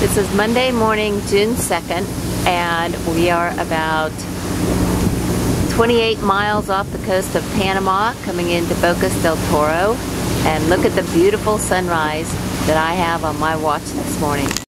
This is Monday morning, June 2nd, and we are about 28 miles off the coast of Panama coming into Bocas del Toro. And look at the beautiful sunrise that I have on my watch this morning.